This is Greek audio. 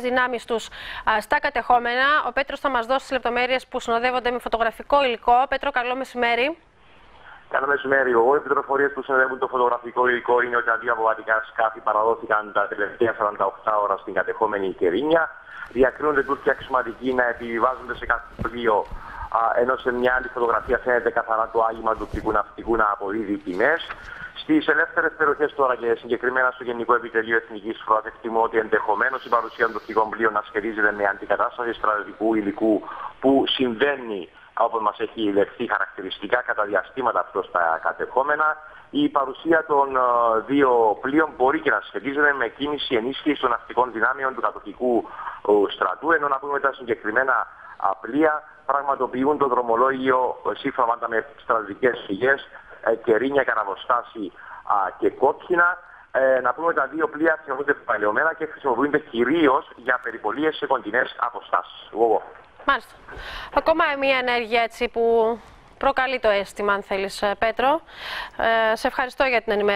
δυνάμεις τους στα κατεχόμενα. Ο Πέτρος θα μας δώσει τις λεπτομέρειες που συνοδεύονται με φωτογραφικό υλικό. Πέτρο, καλό μεσημέρι. Καλό μεσημέρι. Εγώ, οι πληροφορίες που συνοδεύουν το φωτογραφικό υλικό είναι ότι αντί βατικά σκάφη παραδόθηκαν τα τελευταία 48 ώρα στην κατεχόμενη Κερίνια. Διακρίνονται Τούρκια αξιωματικοί να επιβιβάζονται σε κάθε πλοίο, ενώ σε μια άλλη φωτογραφία φαίνεται καθαρά το άγημα του τουρκικού ναυτικού να αποδίδει ποινέ. Στις ελεύθερες περιοχές τώρα και συγκεκριμένα στο Γενικό Επιτελείο Εθνικής Φρόντ, εκτιμώ ότι ενδεχομένως η παρουσία των τουρκικών πλοίων να σχετίζεται με αντικατάσταση στρατιωτικού υλικού που συμβαίνει όπω μας έχει λεχθεί χαρακτηριστικά κατά διαστήματα προς τα κατεχόμενα. Η παρουσία των δύο πλοίων μπορεί και να σχετίζεται με κίνηση ενίσχυσης των ναυτικών δυνάμεων του κατοχικού στρατού, ενώ να πούμε τα συγκεκριμένα πλοία πραγματοποιούν το δρομολόγιο σύμφωνα με στρατιωτικές πηγές ε, κερίνια, καναβοστάση και κόκκινα. Ε, να πούμε ότι τα δύο πλοία θεωρούνται παλαιωμένα και χρησιμοποιούνται κυρίως για περιπολίες σε κοντινές αποστάσεις. Μάλιστα. Ακόμα μια ενέργεια έτσι που προκαλεί το αίσθημα, αν θέλεις, ε, Πέτρο. Ε, σε ευχαριστώ για την ενημέρωση.